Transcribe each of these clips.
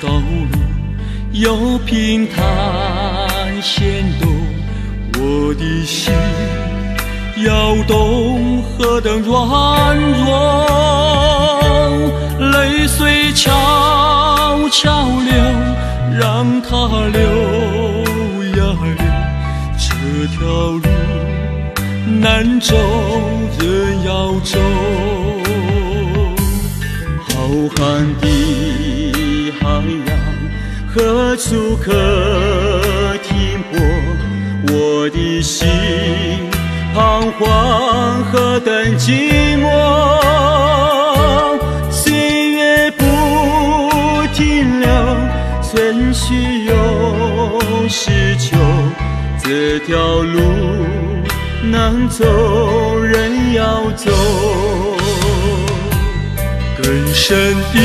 道路有平坦险陡，我的心摇动何等软弱，泪水悄悄流，让它流呀流，这条路难走，人要走。浩瀚的海洋，何处可停泊？我的心彷徨，何等寂寞。岁月不停留，春去又是秋，这条路难走，人要走。更深依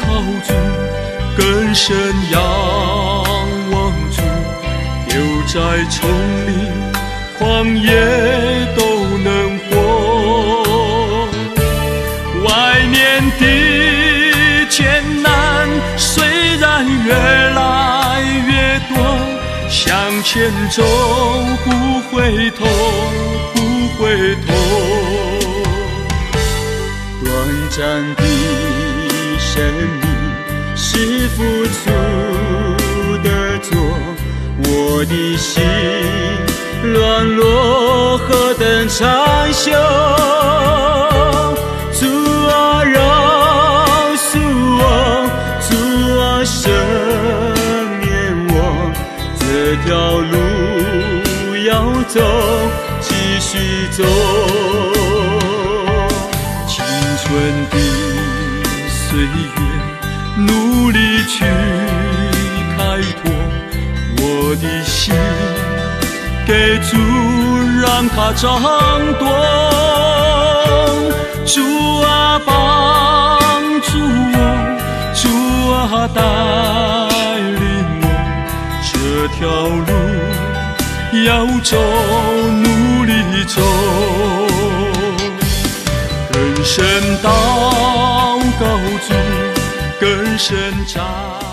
靠主，更深仰望主，留在丛林、旷野都能活。外面的艰难虽然越来越多，向前走不回头，不回头。短暂的生命是付出的错，我的心软落何等长袖。主啊，饶恕我，主啊，赦免我，这条路要走，继续走。青春的岁月，努力去开拓我的心，给主让它掌舵。主啊，帮助我，主啊，带领我，这条路要走，努力走。更深祷告主，更深扎。